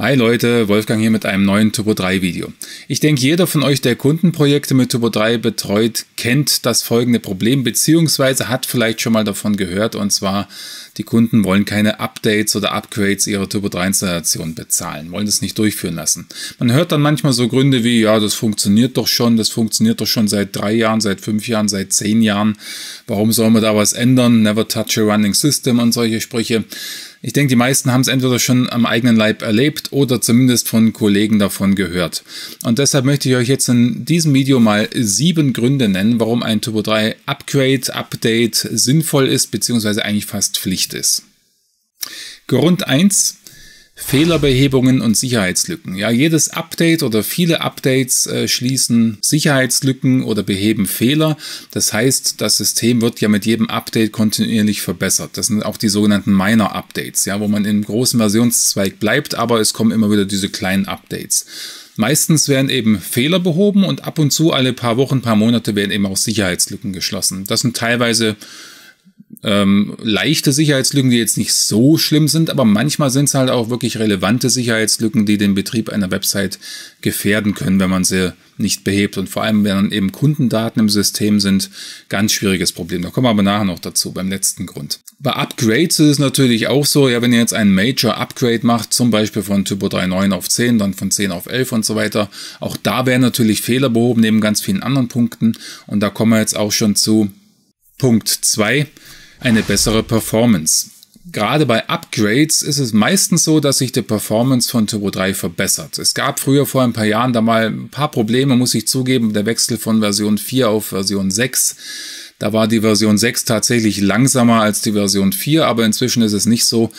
Hi Leute, Wolfgang hier mit einem neuen Turbo 3 Video. Ich denke, jeder von euch, der Kundenprojekte mit Turbo 3 betreut, kennt das folgende Problem beziehungsweise hat vielleicht schon mal davon gehört und zwar, die Kunden wollen keine Updates oder Upgrades ihrer Turbo 3 Installation bezahlen, wollen das nicht durchführen lassen. Man hört dann manchmal so Gründe wie, ja, das funktioniert doch schon, das funktioniert doch schon seit drei Jahren, seit fünf Jahren, seit zehn Jahren. Warum soll man da was ändern? Never touch a running system und solche Sprüche. Ich denke, die meisten haben es entweder schon am eigenen Leib erlebt oder zumindest von Kollegen davon gehört. Und deshalb möchte ich euch jetzt in diesem Video mal sieben Gründe nennen, warum ein Turbo 3 Upgrade, Update sinnvoll ist, beziehungsweise eigentlich fast Pflicht ist. Grund 1, Fehlerbehebungen und Sicherheitslücken. Ja, jedes Update oder viele Updates äh, schließen Sicherheitslücken oder beheben Fehler. Das heißt, das System wird ja mit jedem Update kontinuierlich verbessert. Das sind auch die sogenannten Minor Updates, ja, wo man im großen Versionszweig bleibt, aber es kommen immer wieder diese kleinen Updates. Meistens werden eben Fehler behoben und ab und zu alle paar Wochen, paar Monate werden eben auch Sicherheitslücken geschlossen. Das sind teilweise ähm, leichte Sicherheitslücken, die jetzt nicht so schlimm sind, aber manchmal sind es halt auch wirklich relevante Sicherheitslücken, die den Betrieb einer Website gefährden können, wenn man sie nicht behebt. Und vor allem, wenn dann eben Kundendaten im System sind, ganz schwieriges Problem. Da kommen wir aber nachher noch dazu, beim letzten Grund. Bei Upgrades ist es natürlich auch so, ja, wenn ihr jetzt ein Major Upgrade macht, zum Beispiel von Typo 3.9 auf 10, dann von 10 auf 11 und so weiter, auch da werden natürlich Fehler behoben, neben ganz vielen anderen Punkten. Und da kommen wir jetzt auch schon zu Punkt 2 eine bessere Performance. Gerade bei Upgrades ist es meistens so, dass sich die Performance von Turbo 3 verbessert. Es gab früher vor ein paar Jahren da mal ein paar Probleme, muss ich zugeben, der Wechsel von Version 4 auf Version 6. Da war die Version 6 tatsächlich langsamer als die Version 4, aber inzwischen ist es nicht so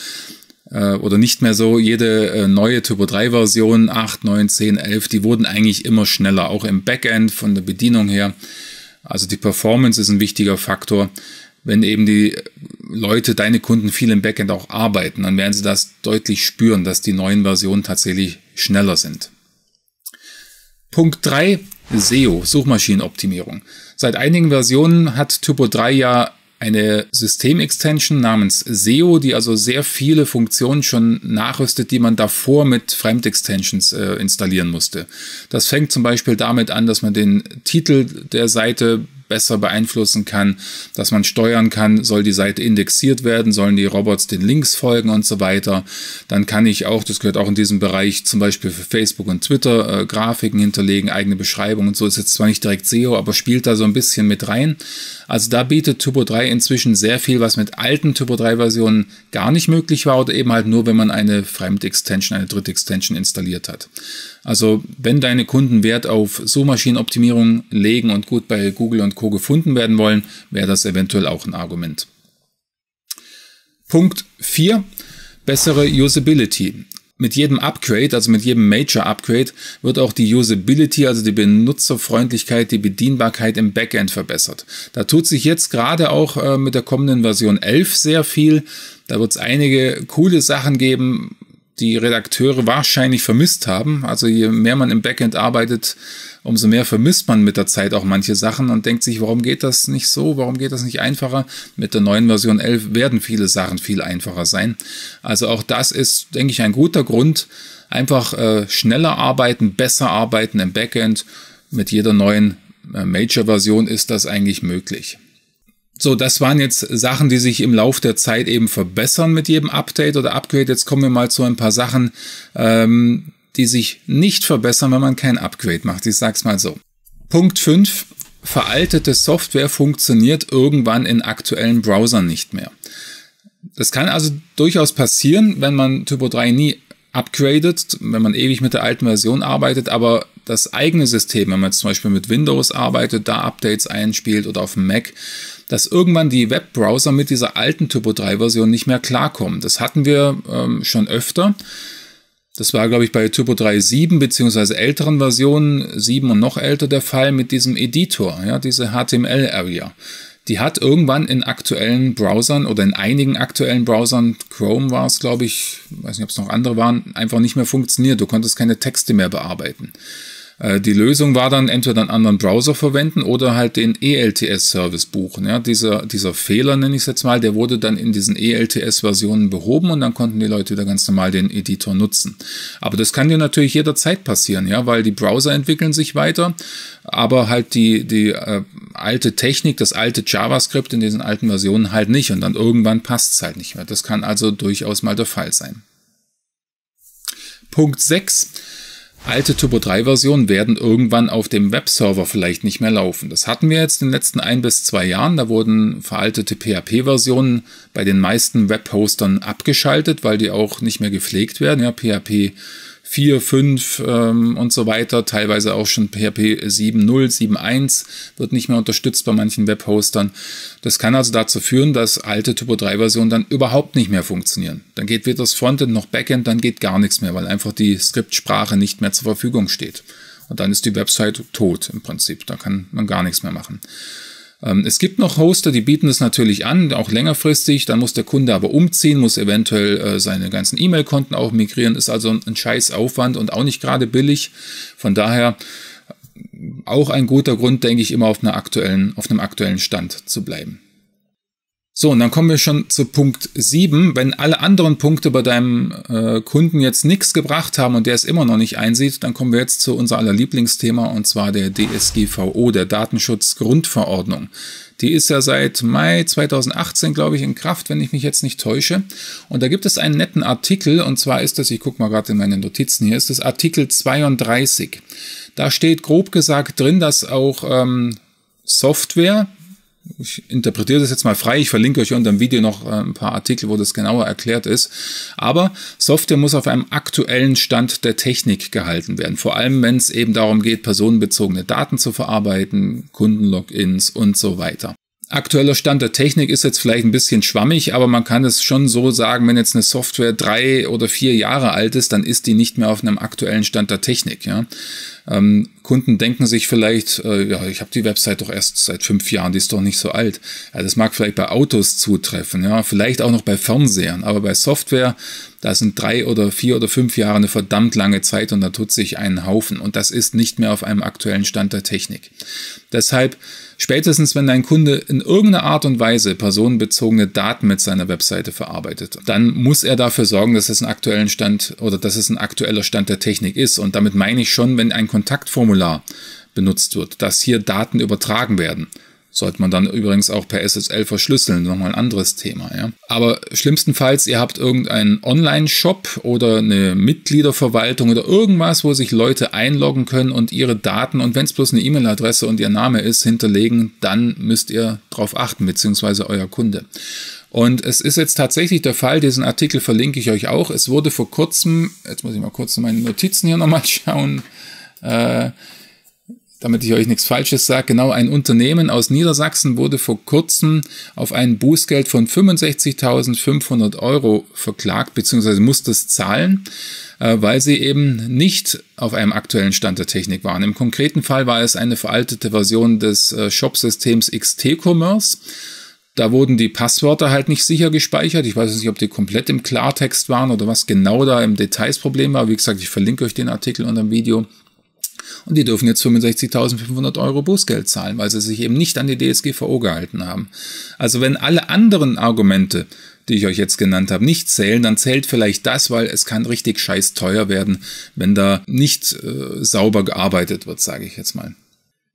äh, oder nicht mehr so. Jede äh, neue Turbo 3 Version, 8, 9, 10, 11, die wurden eigentlich immer schneller, auch im Backend von der Bedienung her. Also die Performance ist ein wichtiger Faktor wenn eben die Leute, deine Kunden viel im Backend auch arbeiten, dann werden sie das deutlich spüren, dass die neuen Versionen tatsächlich schneller sind. Punkt 3, SEO, Suchmaschinenoptimierung. Seit einigen Versionen hat Typo 3 ja eine Systemextension namens SEO, die also sehr viele Funktionen schon nachrüstet, die man davor mit Fremdextensions äh, installieren musste. Das fängt zum Beispiel damit an, dass man den Titel der Seite besser beeinflussen kann, dass man steuern kann, soll die Seite indexiert werden, sollen die Robots den Links folgen und so weiter. Dann kann ich auch, das gehört auch in diesem Bereich, zum Beispiel für Facebook und Twitter äh, Grafiken hinterlegen, eigene Beschreibungen und so. Ist jetzt zwar nicht direkt SEO, aber spielt da so ein bisschen mit rein. Also da bietet Turbo 3 inzwischen sehr viel, was mit alten Turbo 3 Versionen gar nicht möglich war oder eben halt nur, wenn man eine Fremd-Extension, eine Dritt-Extension installiert hat. Also wenn deine Kunden Wert auf Suchmaschinenoptimierung legen und gut bei Google und Co gefunden werden wollen, wäre das eventuell auch ein Argument. Punkt 4. Bessere Usability. Mit jedem Upgrade, also mit jedem Major Upgrade, wird auch die Usability, also die Benutzerfreundlichkeit, die Bedienbarkeit im Backend verbessert. Da tut sich jetzt gerade auch äh, mit der kommenden Version 11 sehr viel. Da wird es einige coole Sachen geben, die Redakteure wahrscheinlich vermisst haben. Also je mehr man im Backend arbeitet, umso mehr vermisst man mit der Zeit auch manche Sachen und denkt sich, warum geht das nicht so, warum geht das nicht einfacher? Mit der neuen Version 11 werden viele Sachen viel einfacher sein. Also auch das ist, denke ich, ein guter Grund, einfach äh, schneller arbeiten, besser arbeiten im Backend. Mit jeder neuen äh, Major-Version ist das eigentlich möglich. So, das waren jetzt Sachen, die sich im Laufe der Zeit eben verbessern mit jedem Update oder Upgrade. Jetzt kommen wir mal zu ein paar Sachen, ähm, die sich nicht verbessern, wenn man kein Upgrade macht. Ich sag's mal so. Punkt 5. Veraltete Software funktioniert irgendwann in aktuellen Browsern nicht mehr. Das kann also durchaus passieren, wenn man Typo 3 nie upgradet, wenn man ewig mit der alten Version arbeitet, aber das eigene System, wenn man zum Beispiel mit Windows arbeitet, da Updates einspielt oder auf dem Mac, dass irgendwann die Webbrowser mit dieser alten Typo 3 Version nicht mehr klarkommen. Das hatten wir ähm, schon öfter. Das war, glaube ich, bei Turbo 3.7 beziehungsweise älteren Versionen, 7 und noch älter der Fall mit diesem Editor, ja, diese HTML-Area. Die hat irgendwann in aktuellen Browsern oder in einigen aktuellen Browsern, Chrome war es, glaube ich, weiß nicht, ob es noch andere waren, einfach nicht mehr funktioniert. Du konntest keine Texte mehr bearbeiten. Äh, die Lösung war dann entweder einen anderen Browser verwenden oder halt den ELTS-Service buchen. Ja, dieser, dieser Fehler, nenne ich es jetzt mal, der wurde dann in diesen ELTS-Versionen behoben und dann konnten die Leute wieder ganz normal den Editor nutzen. Aber das kann dir natürlich jederzeit passieren, ja, weil die Browser entwickeln sich weiter, aber halt die, die äh, alte Technik, das alte JavaScript in diesen alten Versionen halt nicht und dann irgendwann passt es halt nicht mehr. Das kann also durchaus mal der Fall sein. Punkt 6 alte Turbo 3 Versionen werden irgendwann auf dem Webserver vielleicht nicht mehr laufen. Das hatten wir jetzt in den letzten ein bis zwei Jahren. Da wurden veraltete PHP-Versionen bei den meisten Webhostern abgeschaltet, weil die auch nicht mehr gepflegt werden. Ja, PHP 4, 5 ähm, und so weiter, teilweise auch schon PHP 7.0, 7.1 wird nicht mehr unterstützt bei manchen Webhostern. Das kann also dazu führen, dass alte Typo 3 Versionen dann überhaupt nicht mehr funktionieren. Dann geht weder das Frontend noch Backend, dann geht gar nichts mehr, weil einfach die Skriptsprache nicht mehr zur Verfügung steht. Und dann ist die Website tot im Prinzip. Da kann man gar nichts mehr machen. Ähm, es gibt noch Hoster, die bieten es natürlich an, auch längerfristig. Dann muss der Kunde aber umziehen, muss eventuell äh, seine ganzen E-Mail-Konten auch migrieren. Ist also ein, scheiß Aufwand und auch nicht gerade billig. Von daher auch ein guter Grund, denke ich, immer auf, einer aktuellen, auf einem aktuellen Stand zu bleiben. So, und dann kommen wir schon zu Punkt 7. Wenn alle anderen Punkte bei deinem äh, Kunden jetzt nichts gebracht haben und der es immer noch nicht einsieht, dann kommen wir jetzt zu unser aller Lieblingsthema und zwar der DSGVO, der Datenschutzgrundverordnung. Die ist ja seit Mai 2018, glaube ich, in Kraft, wenn ich mich jetzt nicht täusche. Und da gibt es einen netten Artikel, und zwar ist das, ich gucke mal gerade in meine Notizen hier, ist das Artikel 32. Da steht grob gesagt drin, dass auch ähm, Software, ich interpretiere das jetzt mal frei, ich verlinke euch unter dem Video noch äh, ein paar Artikel, wo das genauer erklärt ist. Aber Software muss auf einem aktuellen Stand der Technik gehalten werden. Vor allem, wenn es eben darum geht, personenbezogene Daten zu verarbeiten, Kundenlogins und so weiter. Aktueller Stand der Technik ist jetzt vielleicht ein bisschen schwammig, aber man kann es schon so sagen, wenn jetzt eine Software drei oder vier Jahre alt ist, dann ist die nicht mehr auf einem aktuellen Stand der Technik. Ja? Ähm, Kunden denken sich vielleicht, äh, ja, ich habe die Website doch erst seit fünf Jahren, die ist doch nicht so alt. Ja, das mag vielleicht bei Autos zutreffen, ja, vielleicht auch noch bei Fernsehern, aber bei Software, da sind drei oder vier oder fünf Jahre eine verdammt lange Zeit und da tut sich einen Haufen und das ist nicht mehr auf einem aktuellen Stand der Technik. Deshalb Spätestens, wenn dein Kunde in irgendeiner Art und Weise personenbezogene Daten mit seiner Webseite verarbeitet, dann muss er dafür sorgen, dass es einen aktuellen Stand oder dass es ein aktueller Stand der Technik ist. Und damit meine ich schon, wenn ein Kontaktformular benutzt wird, dass hier Daten übertragen werden. Sollte man dann übrigens auch per SSL verschlüsseln, nochmal ein anderes Thema. Ja. Aber schlimmstenfalls, ihr habt irgendeinen Online-Shop oder eine Mitgliederverwaltung oder irgendwas, wo sich Leute einloggen können und ihre Daten, und wenn es bloß eine E-Mail-Adresse und ihr Name ist, hinterlegen, dann müsst ihr darauf achten, beziehungsweise euer Kunde. Und es ist jetzt tatsächlich der Fall, diesen Artikel verlinke ich euch auch. Es wurde vor kurzem, jetzt muss ich mal kurz in meine Notizen hier nochmal schauen, äh, damit ich euch nichts Falsches sage, genau ein Unternehmen aus Niedersachsen wurde vor kurzem auf ein Bußgeld von 65.500 Euro verklagt, beziehungsweise musste es zahlen, äh, weil sie eben nicht auf einem aktuellen Stand der Technik waren. Im konkreten Fall war es eine veraltete Version des äh, Shopsystems XT-Commerce. Da wurden die Passwörter halt nicht sicher gespeichert. Ich weiß nicht, ob die komplett im Klartext waren oder was genau da im Details Problem war. Wie gesagt, ich verlinke euch den Artikel unter dem Video. Und die dürfen jetzt 65.500 Euro Bußgeld zahlen, weil sie sich eben nicht an die DSGVO gehalten haben. Also wenn alle anderen Argumente, die ich euch jetzt genannt habe, nicht zählen, dann zählt vielleicht das, weil es kann richtig scheiß teuer werden, wenn da nicht äh, sauber gearbeitet wird, sage ich jetzt mal.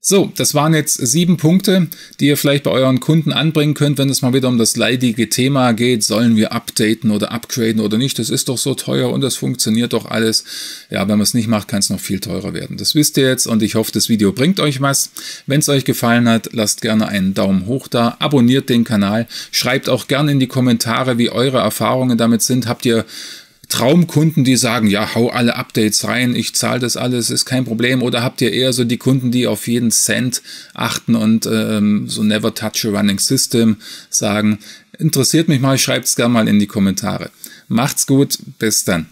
So, das waren jetzt sieben Punkte, die ihr vielleicht bei euren Kunden anbringen könnt, wenn es mal wieder um das leidige Thema geht. Sollen wir updaten oder upgraden oder nicht? Das ist doch so teuer und das funktioniert doch alles. Ja, wenn man es nicht macht, kann es noch viel teurer werden. Das wisst ihr jetzt und ich hoffe, das Video bringt euch was. Wenn es euch gefallen hat, lasst gerne einen Daumen hoch da, abonniert den Kanal, schreibt auch gerne in die Kommentare, wie eure Erfahrungen damit sind. Habt ihr Traumkunden, die sagen, ja, hau alle Updates rein, ich zahle das alles, ist kein Problem? Oder habt ihr eher so die Kunden, die auf jeden Cent achten und ähm, so never touch a running system sagen? Interessiert mich mal, schreibt es gerne mal in die Kommentare. Macht's gut, bis dann.